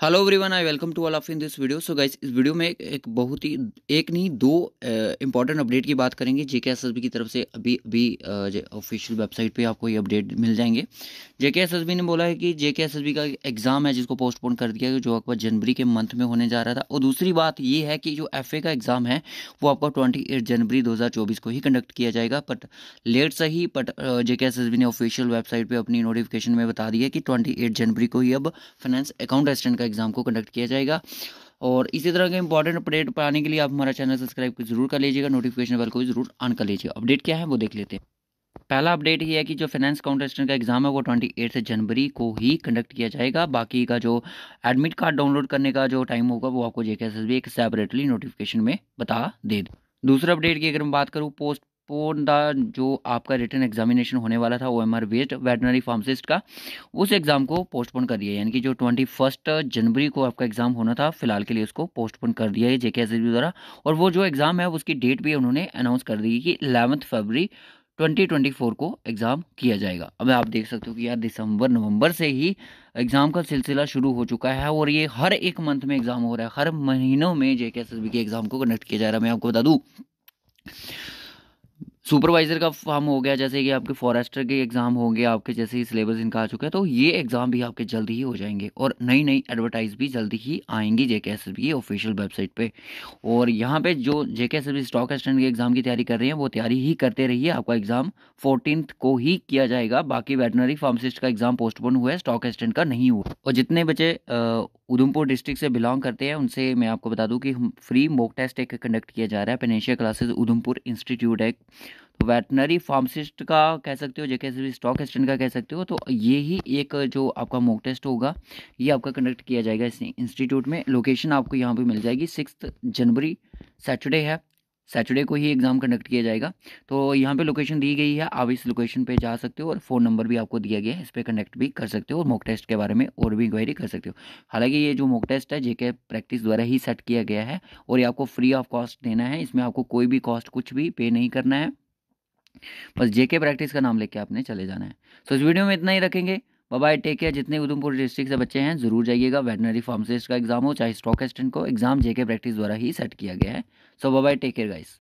Hello everyone I welcome to all of in this video so guys इस video में एक बहुत ही, एक नहीं, दो इंपॉर्टेंट अपडेट की बात करेंगे जेके एसएसबी की तरफ़ से। अभी अभी ऑफिशियल वेबसाइट पे आपको ये अपडेट मिल जाएँगे। जेके एसएसबी ने बोला है कि जेके एसएसबी का एग्ज़ाम है, जिसको पोस्टपोन कर दिया जो आपका जनवरी के मंथ में होने जा रहा था। और दूसरी बात ये है कि जो एफए का एग्ज़ाम है, वो आपका ट्वेंटी जनवरी दो हज़ार चौबीस को ही कंडक्ट किया जाएगा। बट लेट से ही बट जेके एस ने ऑफिशियल वेबसाइट पर अपनी नोटिफिकेशन में बता दिया कि ट्वेंटी जनवरी को ही अब फाइनेंस अकाउंट असिस्टेंट एग्ज़ाम को कंडक्ट किया जाएगा। और इसी तरह के इंपॉर्टेंट अपडेट पाने के लिए आप हमारा चैनल सब्सक्राइब ज़रूर कर लीजिएगा नोटिफिकेशन बेल को भी ज़रूर ऑन कर लीजिएगा। अपडेट क्या है वो देख लेते हैं। पहला अपडेट ये है कि जो फाइनेंस काउंटेस्टेंट का एग्ज़ाम है, वो ट्वेंटी एट जनवरी को ही कंडक्ट किया जाएगा। बाकी का जो एडमिट कार्ड डाउनलोड करने का जो टाइम होगा, वो आपको जेके एस एक सेपरेटली नोटिफिकेशन में बता दे दूसरा अपडेट की अगर मैं बात करूँ पोस्ट द जो आपका रिटर्न एग्जामिनेशन होने वाला था O M R west veterinary pharmacist का, उस एग्ज़ाम को पोस्टपोन कर दिया। यानी कि जो ट्वेंटी फ़र्स्ट जनवरी को आपका एग्ज़ाम होना था, फ़िलहाल के लिए उसको पोस्टपोन कर दिया है जेके एस द्वारा। और वो जो एग्ज़ाम है, उसकी डेट भी उन्होंने अनाउंस कर दी कि इलेवंथ फरवरी 2024 को एग्ज़ाम किया जाएगा। अब आप देख सकते हो कि यार दिसंबर, नवंबर से ही एग्ज़ाम का सिलसिला शुरू हो चुका है और ये हर एक मंथ में एग्ज़ाम हो रहा है। हर महीनों में जे के के एग्ज़ाम को कंडक्ट किया जा रहा है। मैं आपको बता दूँ सुपरवाइज़र का फॉर्म हो गया, जैसे कि आपके फॉरेस्टर के एग्ज़ाम हो गए, आपके जैसे ही सिलेबस इनका आ चुका है तो ये एग्ज़ाम भी आपके जल्दी ही हो जाएँगे और नई नई एडवर्टाइज भी जल्दी ही आएँगी जे के एस की ऑफिशियल वेबसाइट पे। और यहाँ पे जो J K S stock assistant के एग्ज़ाम की तैयारी कर रहे हैं, वो तैयारी ही करते रहिए। आपका एग्ज़ाम फोर्टीन को ही किया जाएगा, बाकी वेटनरी फार्मासिस्ट का एग्ज़ाम पोस्टपोन हुआ है स्टॉक असिस्टेंट का नहीं हुआ। और जितने बच्चे उधमपुर डिस्ट्रिक्ट से बिलोंग करते हैं। उनसे मैं आपको बता दूँ कि फ्री मोक टेस्ट एक कंडक्ट किया जा रहा है। पेनेशिया क्लासेस उधमपुर इंस्टीट्यूट है। तो वेटनरी फार्मासिस्ट का कह सकते हो जैसे स्टॉक एक्सटेंट का कह सकते हो तो ये ही एक जो आपका मोक टेस्ट होगा, ये आपका कंडक्ट किया जाएगा इस इंस्टीट्यूट में। लोकेशन आपको यहाँ पर मिल जाएगी। सिक्स जनवरी सैटरडे है। सैटरडे को ही एग्ज़ाम कंडक्ट किया जाएगा। तो यहाँ पे लोकेशन दी गई है, आप इस लोकेशन पे जा सकते हो और फ़ोन नंबर भी आपको दिया गया है, इस पर कनेक्ट भी कर सकते हो और मॉक टेस्ट के बारे में और भी इंक्वायरी कर सकते हो। हालाँकि ये जो मॉक टेस्ट है, जेके प्रैक्टिस द्वारा ही सेट किया गया है और ये आपको फ्री ऑफ़ कॉस्ट देना है, इसमें आपको कोई भी कॉस्ट कुछ भी पे नहीं करना है। बस जेके प्रैक्टिस का नाम लेके आपने चले जाना है। सो इस वीडियो में इतना ही रखेंगे। बाय टेक केयर जितने उधमपुर डिस्ट्रिक्ट से बच्चे हैं, ज़रूर जाइएगा। वेटनरी फार्मासिस्ट का एग्ज़ाम हो, चाहे स्टॉक एस्टेंट को एग्ज़ाम जेके प्रैक्टिस द्वारा ही सेट किया गया है। So bye take care guys